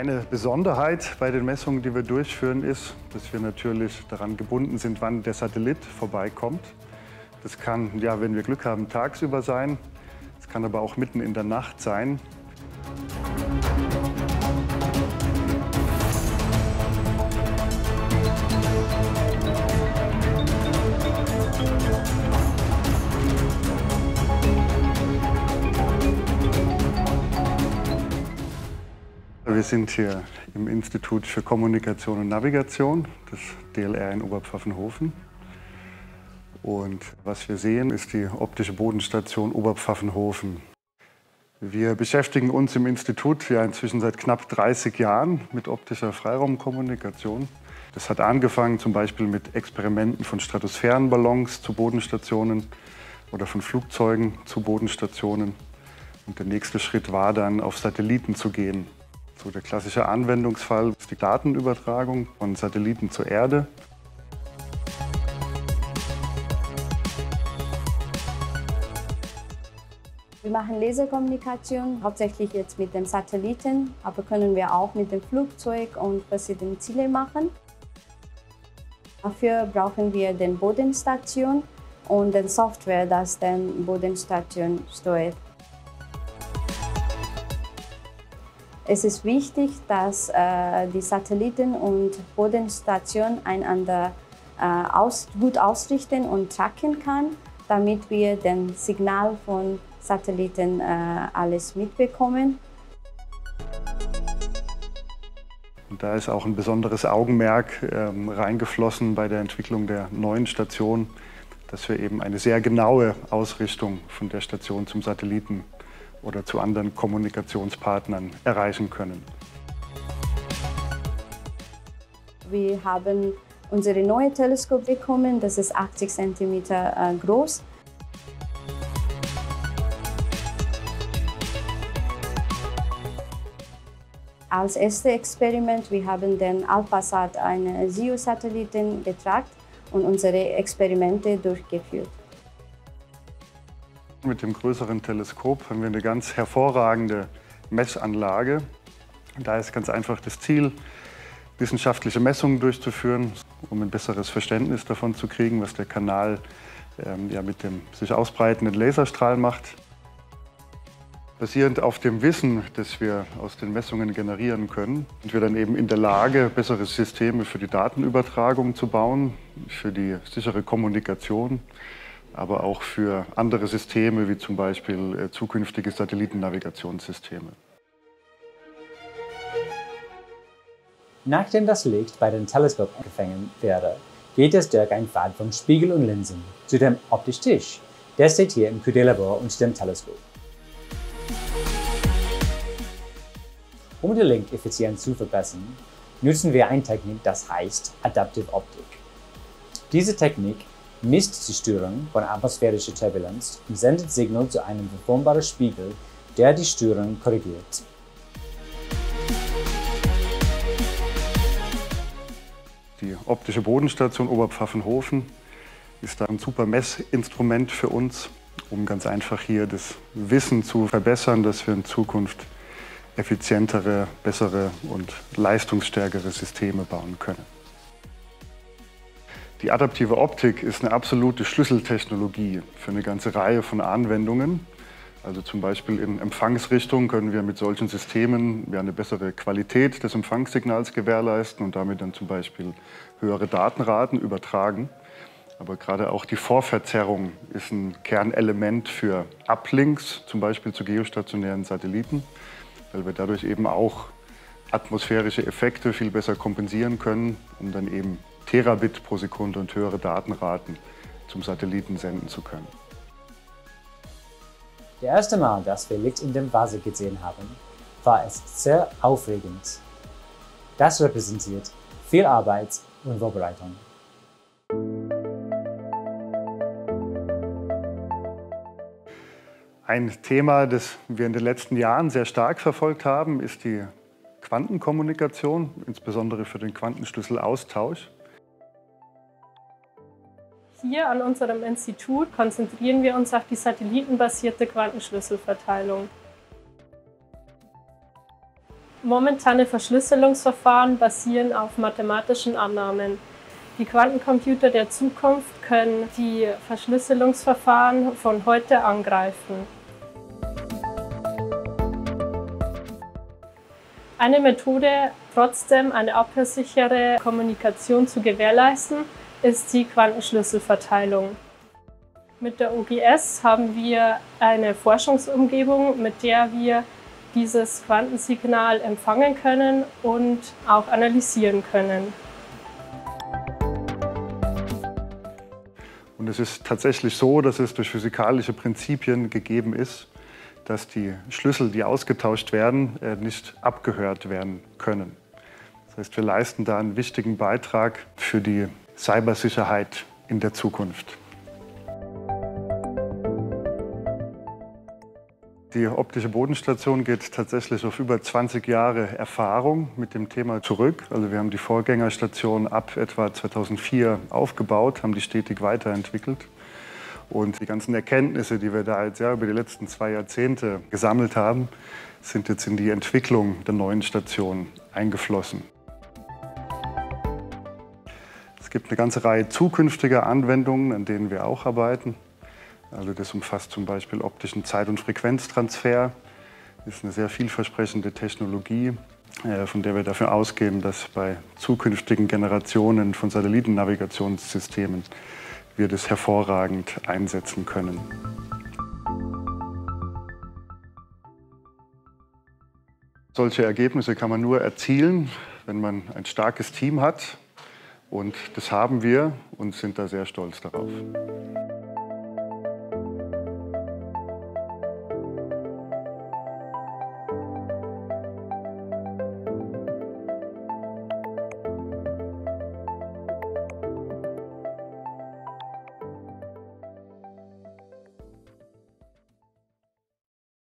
Eine Besonderheit bei den Messungen, die wir durchführen, ist, dass wir natürlich daran gebunden sind, wann der Satellit vorbeikommt. Das kann, ja, wenn wir Glück haben, tagsüber sein. Es kann aber auch mitten in der Nacht sein. Wir sind hier im Institut für Kommunikation und Navigation, das DLR in Oberpfaffenhofen. Und was wir sehen, ist die optische Bodenstation Oberpfaffenhofen. Wir beschäftigen uns im Institut ja inzwischen seit knapp 30 Jahren mit optischer Freiraumkommunikation. Das hat angefangen zum Beispiel mit Experimenten von Stratosphärenballons zu Bodenstationen oder von Flugzeugen zu Bodenstationen. Und der nächste Schritt war dann, auf Satelliten zu gehen. So der klassische Anwendungsfall ist die Datenübertragung von Satelliten zur Erde. Wir machen Laserkommunikation, hauptsächlich jetzt mit dem Satelliten, aber können wir auch mit dem Flugzeug und verschiedenen Ziele machen. Dafür brauchen wir den Bodenstation und den Software, das den Bodenstation steuert. Es ist wichtig, dass äh, die Satelliten und Bodenstation einander äh, aus, gut ausrichten und tracken kann, damit wir den Signal von Satelliten äh, alles mitbekommen. Und da ist auch ein besonderes Augenmerk ähm, reingeflossen bei der Entwicklung der neuen Station, dass wir eben eine sehr genaue Ausrichtung von der Station zum Satelliten oder zu anderen Kommunikationspartnern erreichen können. Wir haben unsere neue Teleskop bekommen, das ist 80 cm äh, groß. Als erstes Experiment, wir haben den AlphaSat, einen SIO-Satelliten, getragen und unsere Experimente durchgeführt. Mit dem größeren Teleskop haben wir eine ganz hervorragende Messanlage. Da ist ganz einfach das Ziel, wissenschaftliche Messungen durchzuführen, um ein besseres Verständnis davon zu kriegen, was der Kanal ähm, ja, mit dem sich ausbreitenden Laserstrahl macht. Basierend auf dem Wissen, das wir aus den Messungen generieren können, sind wir dann eben in der Lage, bessere Systeme für die Datenübertragung zu bauen, für die sichere Kommunikation aber auch für andere Systeme, wie zum Beispiel äh, zukünftige Satellitennavigationssysteme. Nachdem das Licht bei dem Teleskop gefangen werde, geht es durch einen Pfad von Spiegel und Linsen zu dem optischen Tisch. Der steht hier im QD-Labor unter dem Teleskop. Um die Linkeffizienz zu verbessern, nutzen wir eine Technik, das heißt Adaptive Optik. Diese Technik misst die Störung von atmosphärischer Turbulenz und sendet Signal zu einem verformbaren Spiegel, der die Störung korrigiert. Die optische Bodenstation Oberpfaffenhofen ist ein super Messinstrument für uns, um ganz einfach hier das Wissen zu verbessern, dass wir in Zukunft effizientere, bessere und leistungsstärkere Systeme bauen können. Die adaptive Optik ist eine absolute Schlüsseltechnologie für eine ganze Reihe von Anwendungen. Also zum Beispiel in Empfangsrichtung können wir mit solchen Systemen eine bessere Qualität des Empfangssignals gewährleisten und damit dann zum Beispiel höhere Datenraten übertragen. Aber gerade auch die Vorverzerrung ist ein Kernelement für Uplinks, zum Beispiel zu geostationären Satelliten, weil wir dadurch eben auch atmosphärische Effekte viel besser kompensieren können, um dann eben Terabit pro Sekunde und höhere Datenraten zum Satelliten senden zu können. Das erste Mal, dass wir Licht in dem Vase gesehen haben, war es sehr aufregend. Das repräsentiert viel Arbeit und Vorbereitung. Ein Thema, das wir in den letzten Jahren sehr stark verfolgt haben, ist die Quantenkommunikation, insbesondere für den Quantenschlüsselaustausch. Hier an unserem Institut konzentrieren wir uns auf die satellitenbasierte Quantenschlüsselverteilung. Momentane Verschlüsselungsverfahren basieren auf mathematischen Annahmen. Die Quantencomputer der Zukunft können die Verschlüsselungsverfahren von heute angreifen. Eine Methode, trotzdem eine abhörsichere Kommunikation zu gewährleisten, ist die Quantenschlüsselverteilung. Mit der OGS haben wir eine Forschungsumgebung, mit der wir dieses Quantensignal empfangen können und auch analysieren können. Und es ist tatsächlich so, dass es durch physikalische Prinzipien gegeben ist, dass die Schlüssel, die ausgetauscht werden, äh, nicht abgehört werden können. Das heißt, wir leisten da einen wichtigen Beitrag für die Cybersicherheit in der Zukunft. Die optische Bodenstation geht tatsächlich auf über 20 Jahre Erfahrung mit dem Thema zurück. Also wir haben die Vorgängerstation ab etwa 2004 aufgebaut, haben die stetig weiterentwickelt. Und die ganzen Erkenntnisse, die wir da jetzt ja über die letzten zwei Jahrzehnte gesammelt haben, sind jetzt in die Entwicklung der neuen Station eingeflossen. Es gibt eine ganze Reihe zukünftiger Anwendungen, an denen wir auch arbeiten. Also das umfasst zum Beispiel optischen Zeit- und Frequenztransfer. Das ist eine sehr vielversprechende Technologie, äh, von der wir dafür ausgehen, dass bei zukünftigen Generationen von Satellitennavigationssystemen wir das hervorragend einsetzen können. Solche Ergebnisse kann man nur erzielen, wenn man ein starkes Team hat. Und das haben wir und sind da sehr stolz darauf.